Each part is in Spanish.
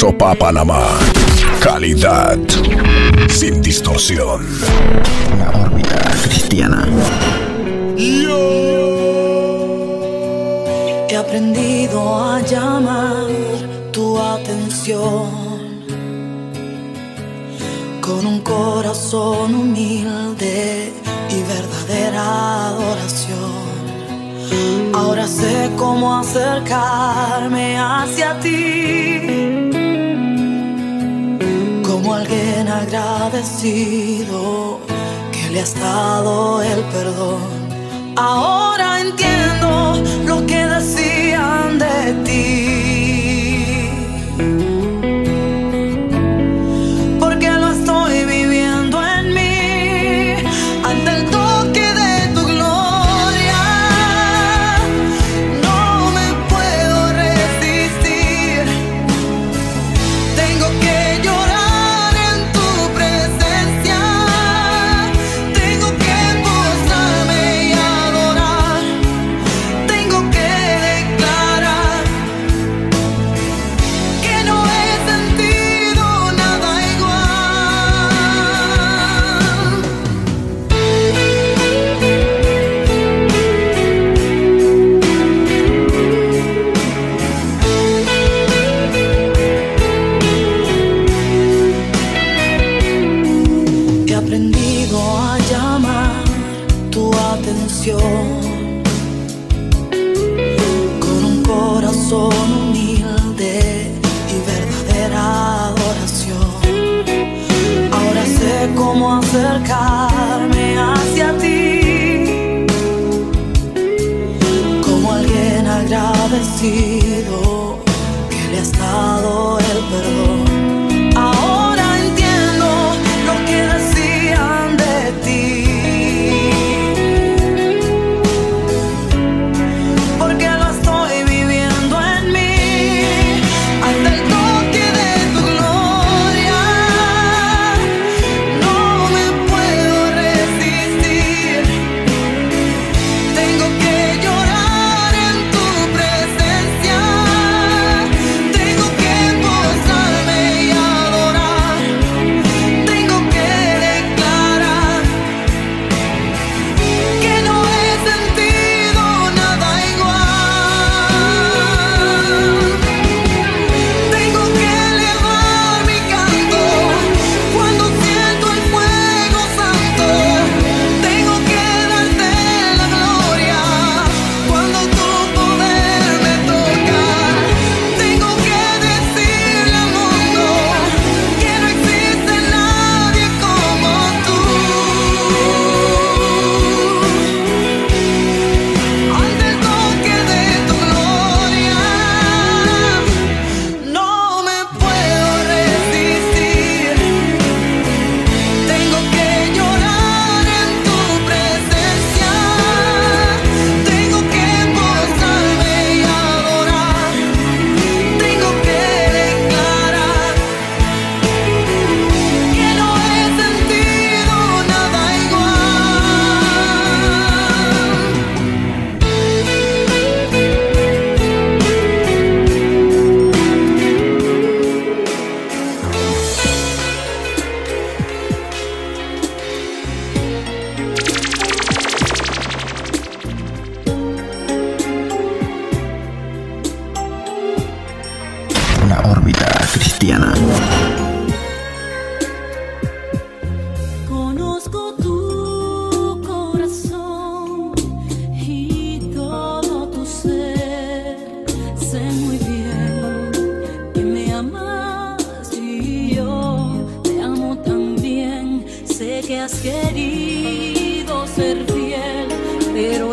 Sopa Panamá. Calidad. Sin distorsión. La órbita cristiana. Yo he aprendido a llamar tu atención con un corazón humilde y verdadera adoración. Ahora sé cómo acercarme hacia ti. Como alguien agradecido que le has dado el perdón. Ahora entiendo lo que decían de ti.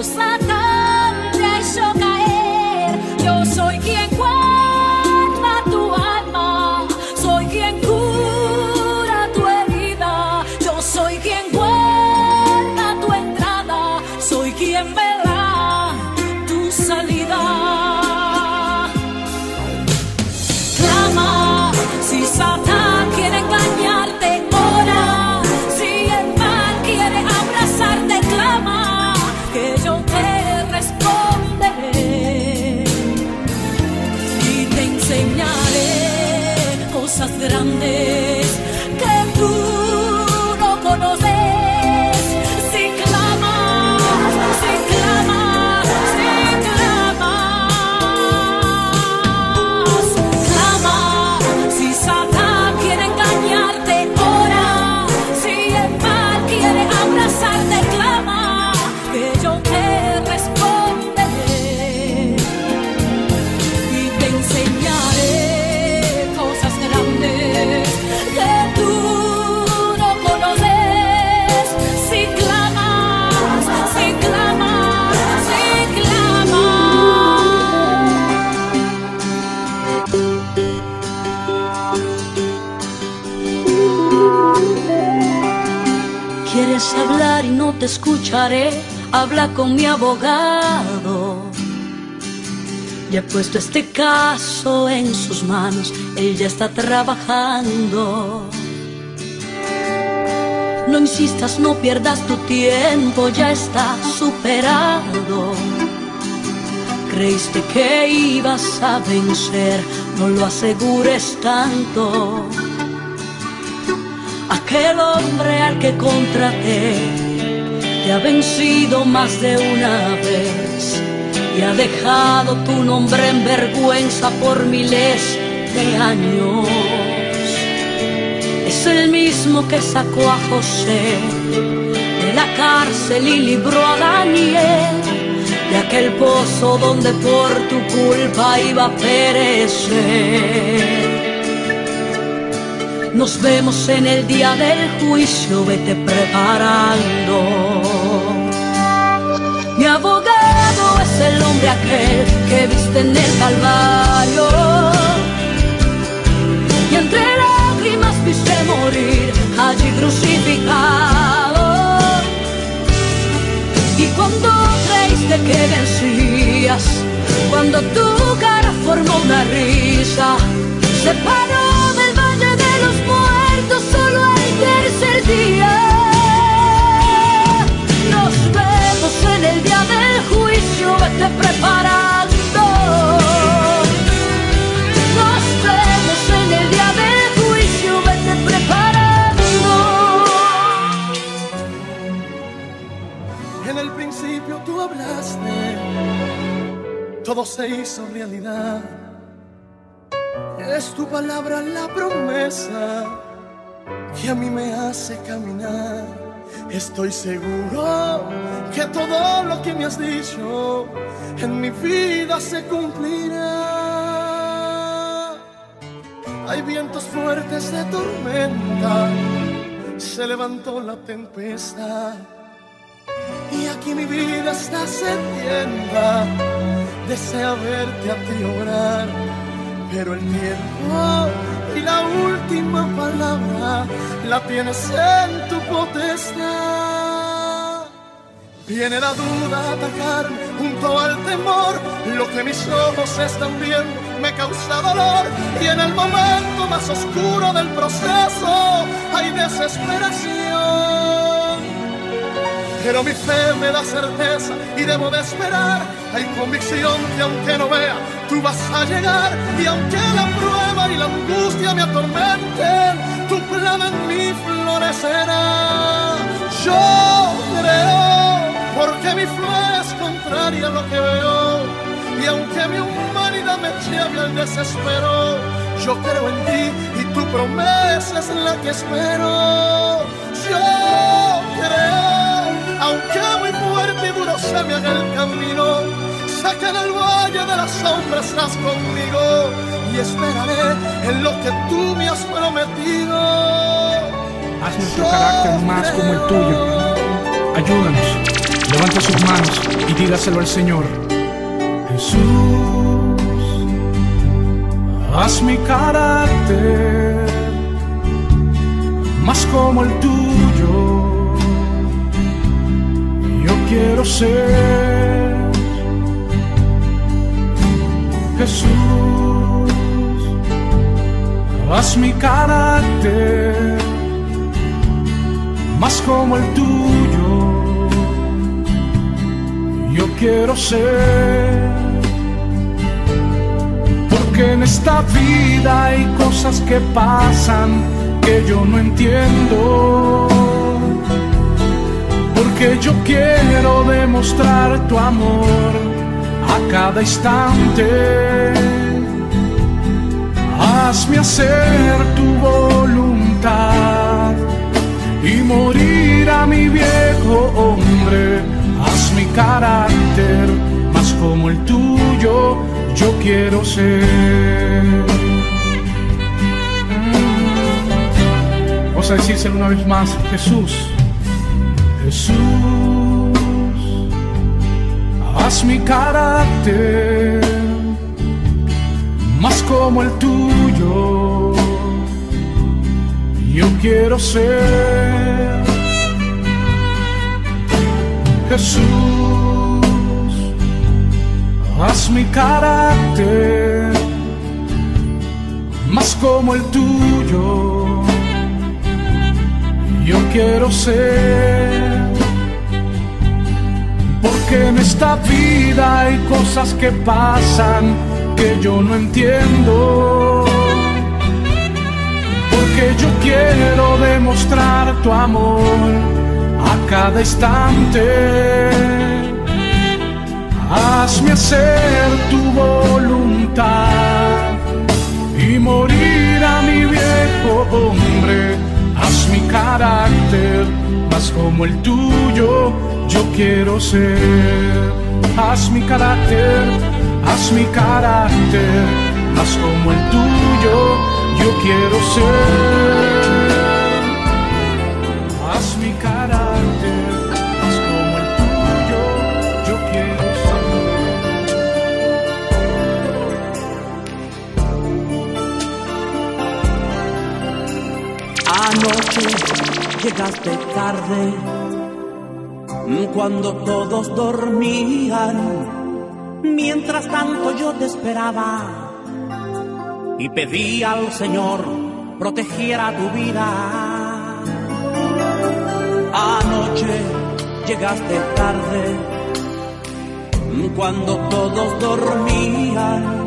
sa Habla con mi abogado. Ya he puesto este caso en sus manos, él ya está trabajando. No insistas, no pierdas tu tiempo, ya está superado. Creíste que ibas a vencer, no lo asegures tanto. Aquel hombre al que contraté te ha vencido más de una vez y ha dejado tu nombre en vergüenza por miles de años. Es el mismo que sacó a José de la cárcel y libró a Daniel de aquel pozo donde por tu culpa iba a perecer. Nos vemos en el día del juicio, vete preparando. El hombre aquel que viste en el Calvario. Y entre lágrimas viste morir allí crucificado. Y cuando creíste que vencías, cuando tu cara formó una risa, se paró del valle de los muertos solo al tercer día. Vete preparando. Nos vemos en el día del juicio, vete preparando. En el principio tú hablaste, todo se hizo realidad. Es tu palabra la promesa que a mí me hace caminar. Estoy seguro que todo lo que me has dicho en mi vida se cumplirá. Hay vientos fuertes de tormenta, se levantó la tempestad. Y aquí mi vida está sedienta, desea verte a ti obrar. Pero el tiempo la última palabra la tienes en tu potestad. Viene la duda a atacarme junto al temor. Lo que mis ojos están viendo me causa dolor. Y en el momento más oscuro del proceso hay desesperación. Pero mi fe me da certeza y debo de esperar. Hay convicción que aunque no vea, tú vas a llegar. Y aunque la prueba y la angustia me atormenten, tu plan en mí florecerá. Yo creo, porque mi fe es contraria a lo que veo. Y aunque mi humanidad me lleve al desespero, yo creo en ti y tu promesa es la que espero. Yo creo, aunque muy fuerte y duro se me haga el camino, sé que en el valle de las sombras estás conmigo esperaré en lo que tú me has prometido. Haz nuestro carácter más como el tuyo. Ayúdanos. Levanta sus manos y dígaselo al Señor. Jesús, haz mi carácter más como el tuyo. Yo quiero ser Jesús, haz mi carácter más como el tuyo. Yo quiero ser, porque esta vida hay cosas que pasan que yo no entiendo. Porque yo quiero demostrar tu amor a cada instante. Hazme hacer tu voluntad y morir a mi viejo hombre. Haz mi carácter más como el tuyo, yo quiero ser. Vamos a decírselo una vez más, Jesús. Jesús, haz mi carácter más como el tuyo. Yo quiero ser Jesús, haz mi carácter más como el tuyo. Yo quiero ser, porque en esta vida hay cosas que pasan que yo no entiendo. Porque yo quiero demostrar tu amor a cada instante. Hazme hacer tu voluntad y morir a mi viejo hombre. Haz mi carácter más como el tuyo, yo quiero ser. Haz mi carácter, haz mi carácter más como el tuyo, yo quiero ser. Haz mi carácter más como el tuyo, yo quiero ser. Anoche llegaste tarde, cuando todos dormían. Mientras tanto yo te esperaba y pedí al Señor protegiera tu vida. Anoche llegaste tarde, cuando todos dormían.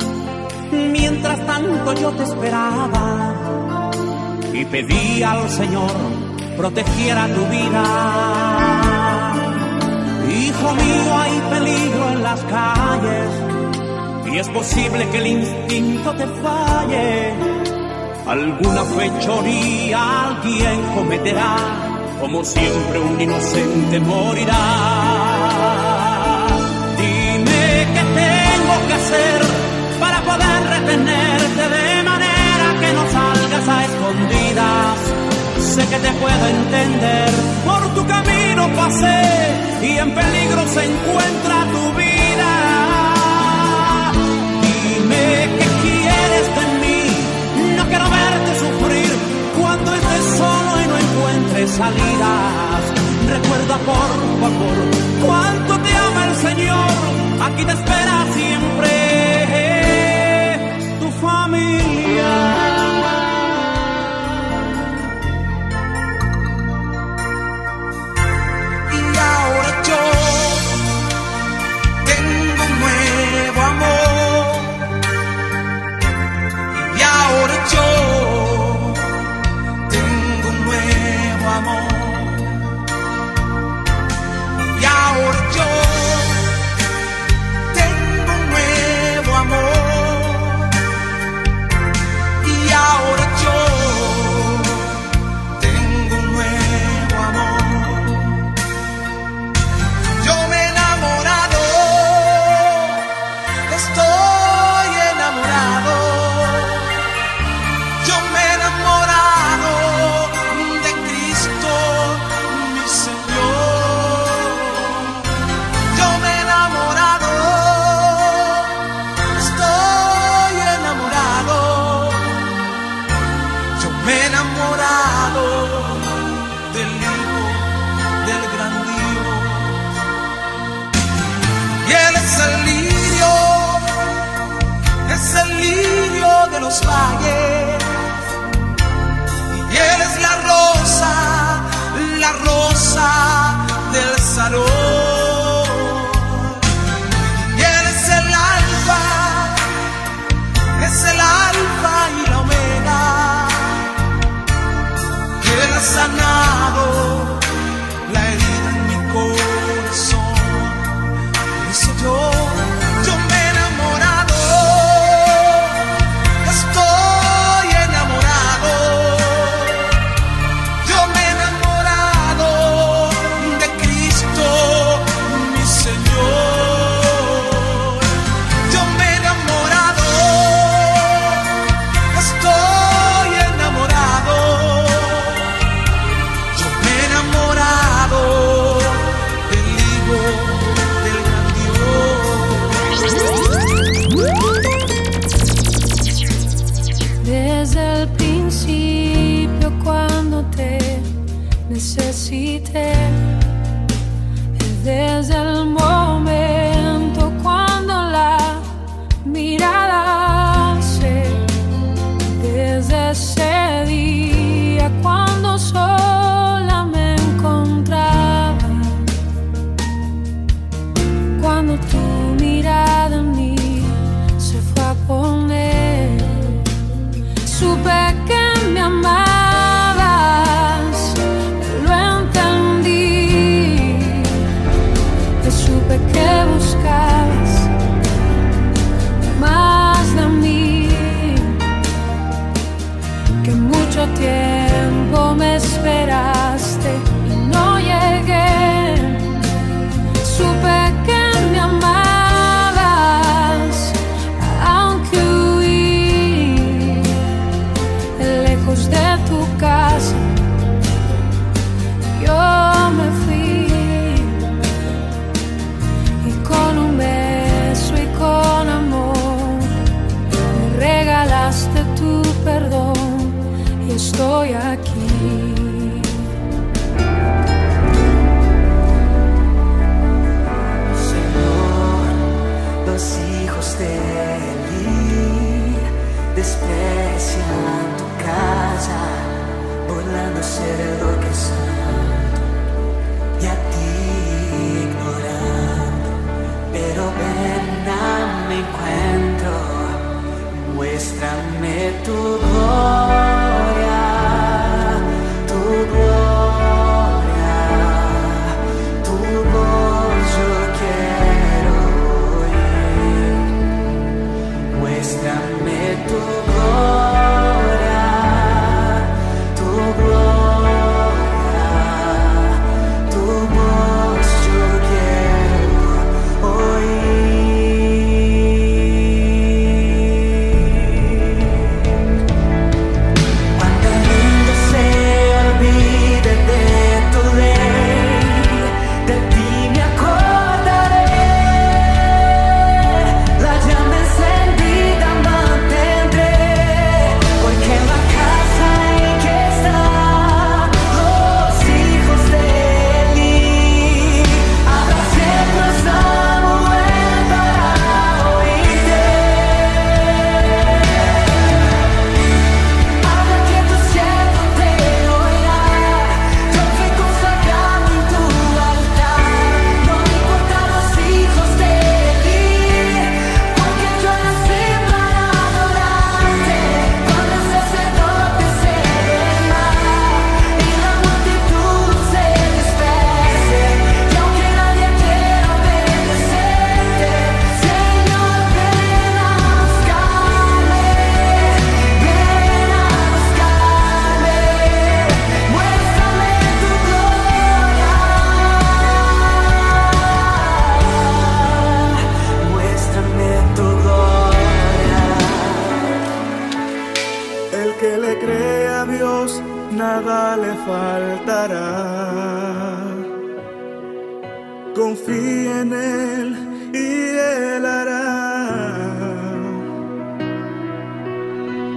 Mientras tanto yo te esperaba y pedí al Señor protegiera tu vida. Hijo mío, hay peligro en las calles y es posible que el instinto te falle. Alguna fechoría alguien cometerá, como siempre un inocente morirá. Dime qué tengo que hacer para poder retenerte de manera que no salgas a escondidas. Sé que te puedo entender, tu camino pasé y en peligro se encuentra tu vida. Dime qué quieres de mí, no quiero verte sufrir cuando estés solo y no encuentres salidas. Recuerda por favor cuánto te ama el Señor, aquí te espera siempre tu familia. sanado. любовь.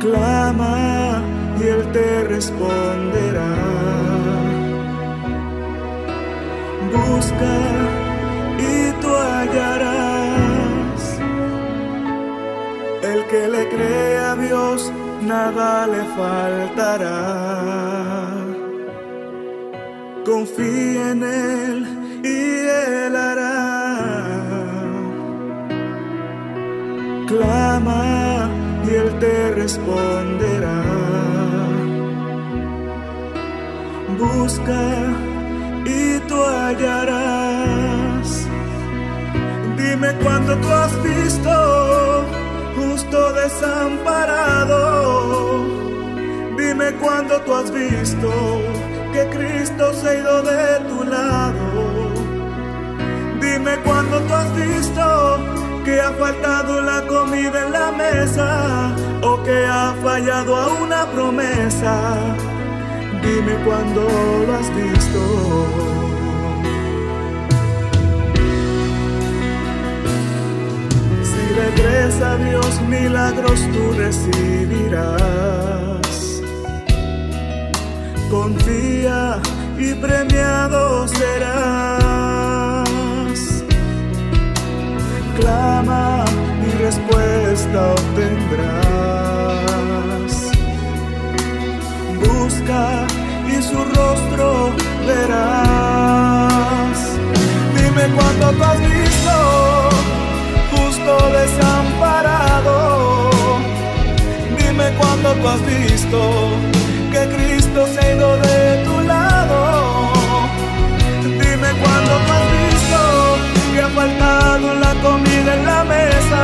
clama y Él te responderá. Busca y tú hallarás. El que le cree a Dios, nada le faltará. Confía en Él y Él hará. Clama él te responderá. Busca y tú hallarás. Dime cuando tú has visto justo desamparado. Dime cuando tú has visto que Cristo se ha ido de tu lado. que ha faltado la comida en la mesa o que ha fallado a una promesa. Dime cuándo lo has visto. Si regresa Dios, milagros tú recibirás. Confía y premiado serás. Clama y respuesta obtendrás. Busca y su rostro verás. Dime cuándo tú has visto justo desamparado. Dime cuándo tú has visto que Cristo se ha ido de faltado la comida en la mesa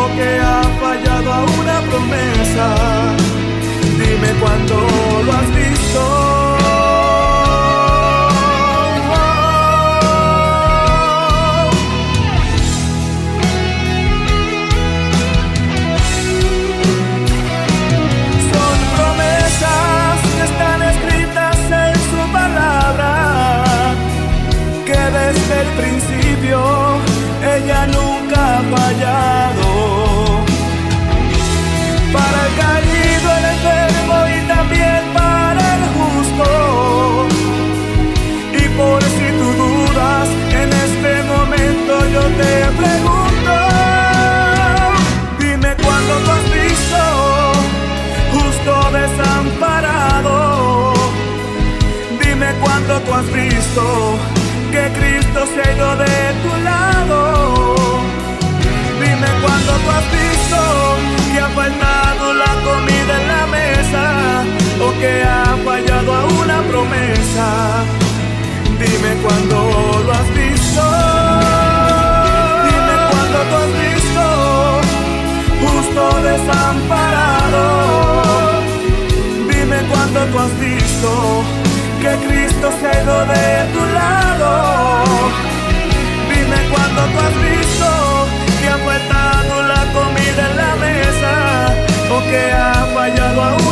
o que ha fallado a una promesa. Dime cuándo lo has visto. Has visto que Cristo se ido de tu lado. Dime cuándo tú has visto que ha faltado la comida en la mesa o que ha fallado a una promesa. Dime cuándo lo has visto. Dime cuándo tú has visto justo desamparado. Dime cuándo tú has visto que Cristo se ha ido de tu lado. Dime cuándo tú has visto que ha faltado la comida en la mesa o que ha fallado a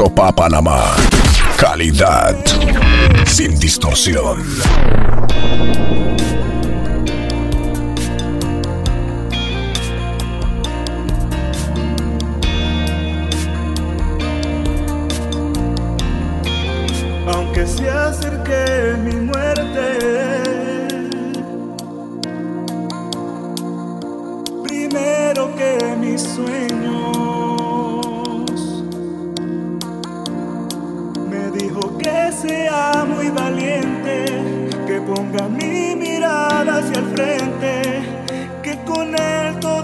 Queso Panamá. Calidad sin distorsión. Sea muy valiente, que ponga mi mirada hacia el frente, que con él todo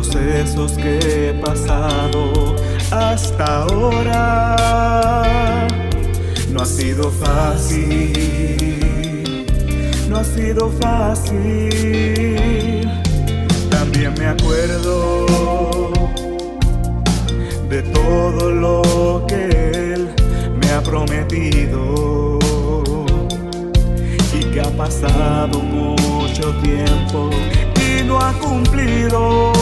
procesos que he pasado hasta ahora. No ha sido fácil, no ha sido fácil. También me acuerdo de todo lo que Él me ha prometido y que ha pasado mucho tiempo no ha cumplido.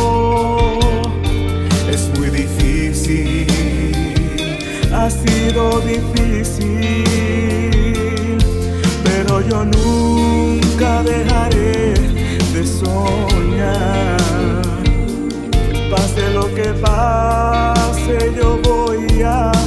Es muy difícil, ha sido difícil, pero yo nunca dejaré de soñar pase lo que pase, yo voy a